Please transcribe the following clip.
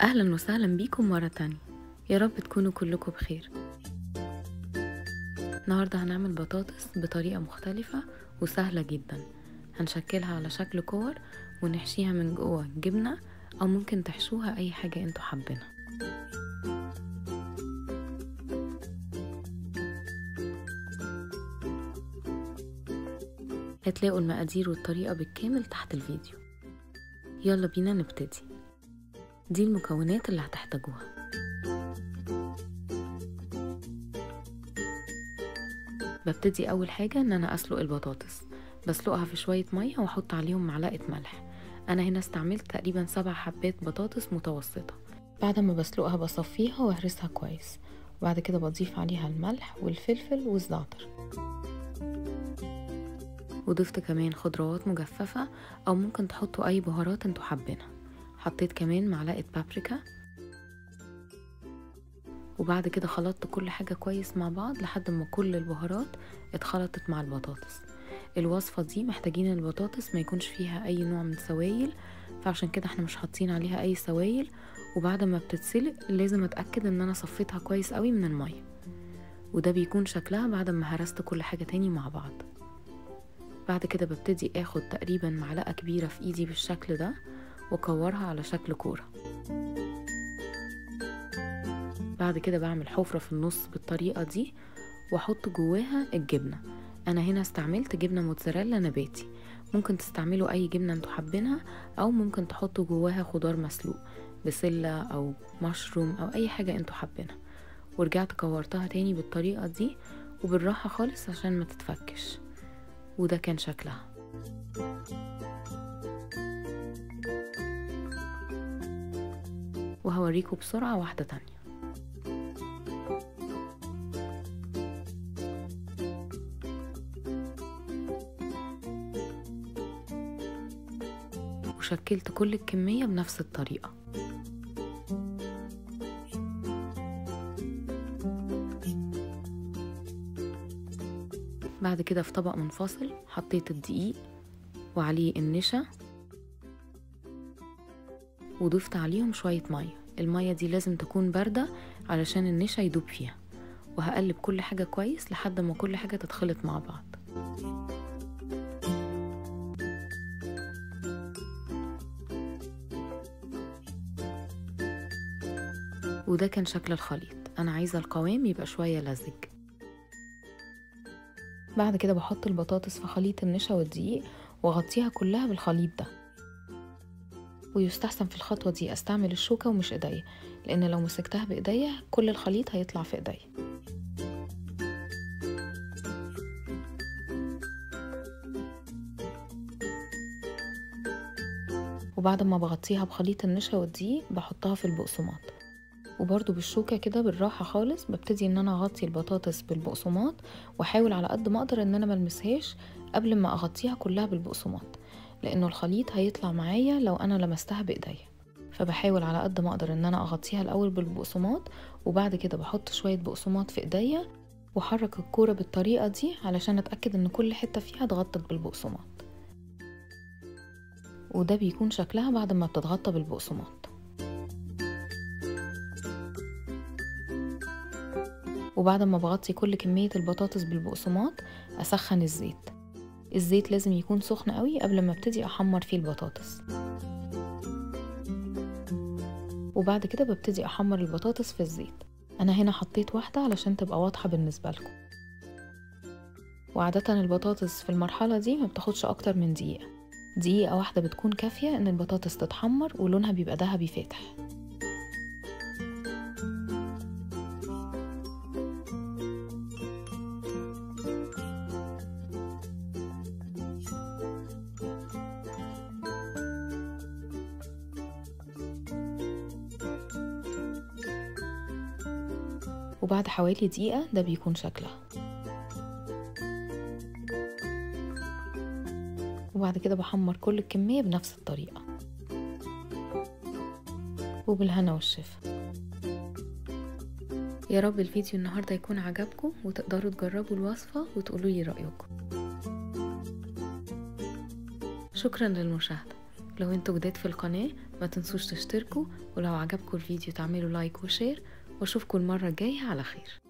أهلا وسهلا بيكم مرة تانية. يا رب تكونوا كلكم بخير. النهاردة هنعمل بطاطس بطريقة مختلفة وسهلة جدا. هنشكلها على شكل كور ونحشيها من جوه جبنة أو ممكن تحشوها أي حاجة أنتوا حابينها. هتلاقوا المقادير والطريقة بالكامل تحت الفيديو. يلا بينا نبتدي. دي المكونات اللي هتحتاجوها. ببتدي أول حاجة إن أنا أسلق البطاطس. بسلقها في شوية مية وأحط عليهم معلقة ملح. أنا هنا استعملت تقريبا سبع حبات بطاطس متوسطة. بعد ما بسلقها بصفيها وأهرسها كويس. وبعد كده بضيف عليها الملح والفلفل والزعتر. وضفت كمان خضروات مجففة أو ممكن تحطوا أي بهارات أنتوا حابينها. حطيت كمان معلقة بابريكا وبعد كده خلطت كل حاجة كويس مع بعض لحد ما كل البهارات اتخلطت مع البطاطس. الوصفة دي محتاجين البطاطس ما يكونش فيها أي نوع من سوائل فعشان كده إحنا مش حاطين عليها أي سوائل. وبعد ما بتتسلق لازم أتأكد إن أنا صفيتها كويس قوي من المية. وده بيكون شكلها بعد ما هرست كل حاجة تاني مع بعض. بعد كده ببتدي آخد تقريبا معلقة كبيرة في إيدي بالشكل ده. واكورها على شكل كورة. بعد كده بعمل حفرة في النص بالطريقة دي وأحط جواها الجبنة. أنا هنا استعملت جبنة موتزاريلا نباتي. ممكن تستعملوا أي جبنة أنتوا حابينها أو ممكن تحطوا جواها خضار مسلوق بسلة أو مشروم أو أي حاجة أنتوا حابينها. ورجعت كورتها تاني بالطريقة دي وبالراحة خالص عشان ما تتفكش. وده كان شكلها. وهوريكم بسرعة واحدة تانية. وشكلت كل الكمية بنفس الطريقة. بعد كده في طبق منفصل حطيت الدقيق وعليه النشا وضفت عليهم شوية مية. المية دي لازم تكون باردة علشان النشا يدوب فيها. وهقلب كل حاجة كويس لحد ما كل حاجة تتخلط مع بعض. وده كان شكل الخليط. أنا عايزة القوام يبقى شوية لزج. بعد كده بحط البطاطس في خليط النشا والدقيق وأغطيها كلها بالخليط ده. ويستحسن في الخطوة دي أستعمل الشوكة ومش إيديا لأن لو مسكتها بإيديا كل الخليط هيطلع في إيديا. وبعد ما بغطيها بخليط النشا والدقيق بحطها في البقسماط. وبرضو بالشوكة كده بالراحة خالص ببتدي إن أنا أغطي البطاطس بالبقسماط وأحاول على قد ما أقدر إن أنا ملمسهاش قبل ما أغطيها كلها بالبقسماط. لأنه الخليط هيطلع معايا لو أنا لمستها بإيديا. فبحاول على قد ما أقدر إن أنا أغطيها الأول بالبقسماط وبعد كده بحط شوية بقسماط في إيديا وأحرك الكورة بالطريقة دي علشان أتأكد إن كل حتة فيها اتغطت بالبقسماط. وده بيكون شكلها بعد ما بتتغطى بالبقسماط. وبعد ما بغطي كل كمية البطاطس بالبقسماط أسخن الزيت. الزيت لازم يكون سخن قوي قبل ما ابتدي أحمر فيه البطاطس. وبعد كده ببتدي أحمر البطاطس في الزيت. أنا هنا حطيت واحدة علشان تبقى واضحة بالنسبة لكم. وعادة البطاطس في المرحلة دي ما بتاخدش أكتر من دقيقة. دقيقة واحدة بتكون كافية إن البطاطس تتحمر ولونها بيبقى ذهبي فاتح. وبعد حوالي دقيقة ده بيكون شكلها وبعد كده بحمر كل الكمية بنفس الطريقة. وبالهنا والشفا. يا رب الفيديو النهاردة يكون عجبكم وتقدروا تجربوا الوصفة وتقولوا لي رأيكم. شكرا للمشاهدة. لو أنتوا جداد في القناة ما تنسوش تشتركوا ولو عجبكم الفيديو تعملوا like و share وأشوفكم المرة الجاية على خير.